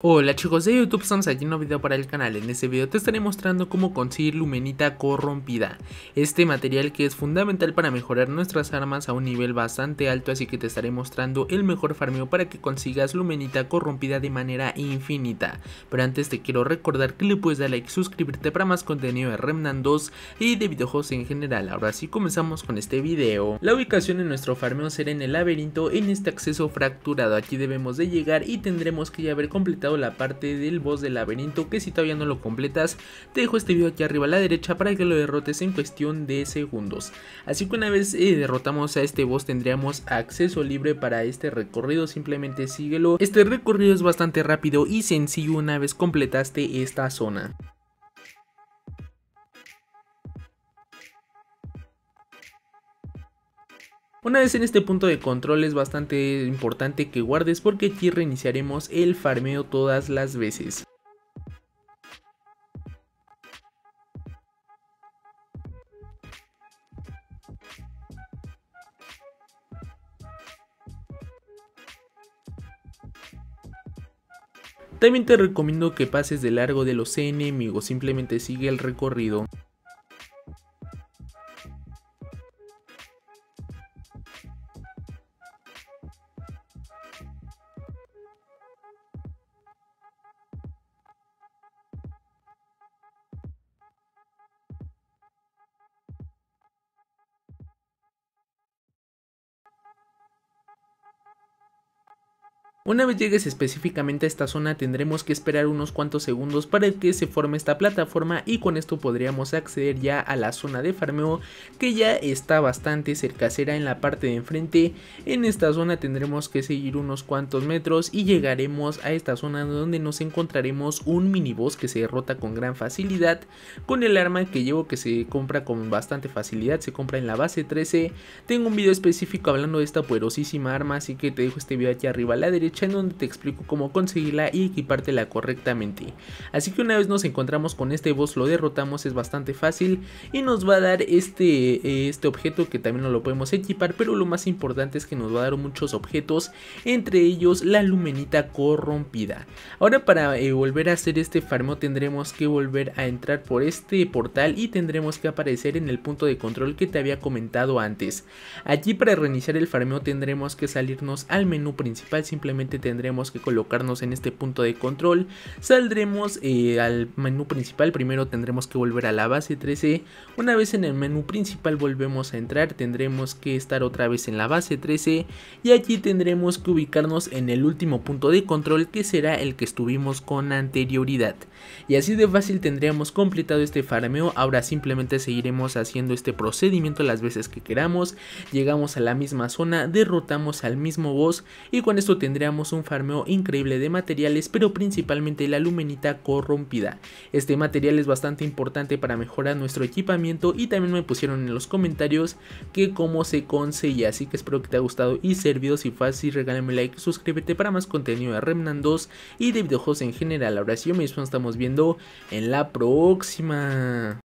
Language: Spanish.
Hola chicos de YouTube, estamos aquí en un video para el canal. En este video te estaré mostrando cómo conseguir lumenita corrompida. Este material que es fundamental para mejorar nuestras armas a un nivel bastante alto, así que te estaré mostrando el mejor farmeo para que consigas lumenita corrompida de manera infinita. Pero antes te quiero recordar que le puedes dar like suscribirte para más contenido de Remnant 2 y de videojuegos en general. Ahora sí comenzamos con este video. La ubicación en nuestro farmeo será en el laberinto en este acceso fracturado. Aquí debemos de llegar y tendremos que ya haber completado la parte del boss del laberinto que si todavía no lo completas te dejo este video aquí arriba a la derecha para que lo derrotes en cuestión de segundos. Así que una vez eh, derrotamos a este boss tendríamos acceso libre para este recorrido, simplemente síguelo. Este recorrido es bastante rápido y sencillo una vez completaste esta zona. Una vez en este punto de control es bastante importante que guardes porque aquí reiniciaremos el farmeo todas las veces. También te recomiendo que pases de largo de los enemigos, simplemente sigue el recorrido. Una vez llegues específicamente a esta zona tendremos que esperar unos cuantos segundos para que se forme esta plataforma y con esto podríamos acceder ya a la zona de farmeo que ya está bastante cerca, será en la parte de enfrente. En esta zona tendremos que seguir unos cuantos metros y llegaremos a esta zona donde nos encontraremos un miniboss que se derrota con gran facilidad con el arma que llevo que se compra con bastante facilidad, se compra en la base 13. Tengo un video específico hablando de esta poderosísima arma así que te dejo este video aquí arriba a la derecha en donde te explico cómo conseguirla y equipártela correctamente. Así que una vez nos encontramos con este boss lo derrotamos es bastante fácil y nos va a dar este, este objeto que también no lo podemos equipar pero lo más importante es que nos va a dar muchos objetos entre ellos la lumenita corrompida. Ahora para eh, volver a hacer este farmeo tendremos que volver a entrar por este portal y tendremos que aparecer en el punto de control que te había comentado antes. Allí para reiniciar el farmeo tendremos que salirnos al menú principal simplemente tendremos que colocarnos en este punto de control. Saldremos eh, al menú principal, primero tendremos que volver a la base 13. Una vez en el menú principal volvemos a entrar, tendremos que estar otra vez en la base 13 y allí tendremos que ubicarnos en el último punto de control que será el que estuvimos con anterioridad. Y así de fácil tendríamos completado este farmeo, ahora simplemente seguiremos haciendo este procedimiento las veces que queramos, llegamos a la misma zona, derrotamos al mismo boss y con esto tendríamos un farmeo increíble de materiales, pero principalmente la lumenita corrompida. Este material es bastante importante para mejorar nuestro equipamiento y también me pusieron en los comentarios que cómo se consigue, así que espero que te haya gustado y servido, si fue así regálame like, suscríbete para más contenido de Remnant 2 y de videojuegos en general. Ahora sí, yo mismo estamos viendo en la próxima.